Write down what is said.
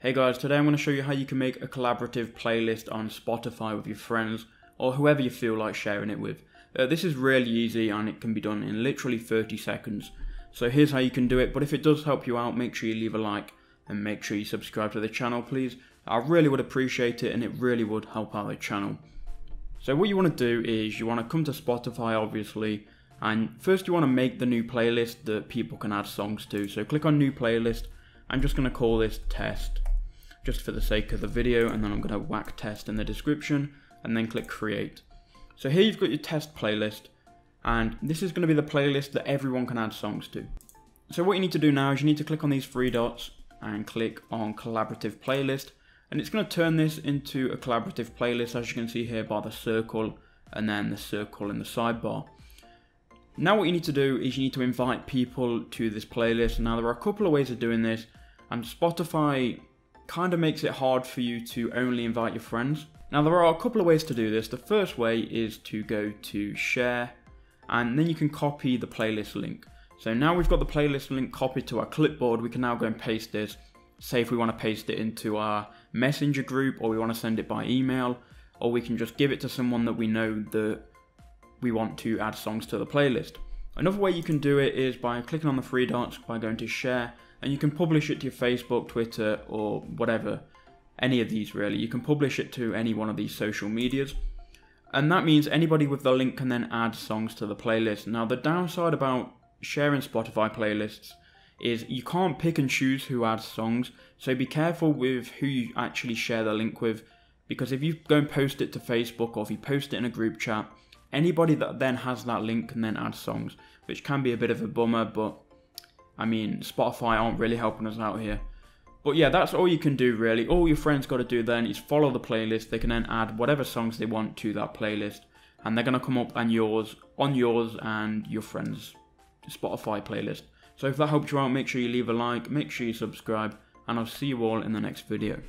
Hey guys, today I'm going to show you how you can make a collaborative playlist on Spotify with your friends or whoever you feel like sharing it with. Uh, this is really easy and it can be done in literally 30 seconds. So here's how you can do it, but if it does help you out, make sure you leave a like and make sure you subscribe to the channel please. I really would appreciate it and it really would help out the channel. So what you want to do is you want to come to Spotify obviously and first you want to make the new playlist that people can add songs to. So click on new playlist. I'm just going to call this test just for the sake of the video and then I'm going to whack test in the description and then click create. So here you've got your test playlist and this is going to be the playlist that everyone can add songs to. So what you need to do now is you need to click on these three dots and click on collaborative playlist and it's going to turn this into a collaborative playlist as you can see here by the circle and then the circle in the sidebar. Now what you need to do is you need to invite people to this playlist. Now there are a couple of ways of doing this and Spotify kind of makes it hard for you to only invite your friends. Now there are a couple of ways to do this. The first way is to go to share and then you can copy the playlist link. So now we've got the playlist link copied to our clipboard, we can now go and paste this. Say if we want to paste it into our messenger group or we want to send it by email or we can just give it to someone that we know that we want to add songs to the playlist. Another way you can do it is by clicking on the three dots by going to share and you can publish it to your Facebook, Twitter, or whatever, any of these really. You can publish it to any one of these social medias. And that means anybody with the link can then add songs to the playlist. Now, the downside about sharing Spotify playlists is you can't pick and choose who adds songs, so be careful with who you actually share the link with. Because if you go and post it to Facebook or if you post it in a group chat, anybody that then has that link can then add songs, which can be a bit of a bummer, but I mean, Spotify aren't really helping us out here. But yeah, that's all you can do really. All your friends got to do then is follow the playlist. They can then add whatever songs they want to that playlist, and they're gonna come up on yours, on yours and your friends' Spotify playlist. So if that helped you out, make sure you leave a like, make sure you subscribe, and I'll see you all in the next video.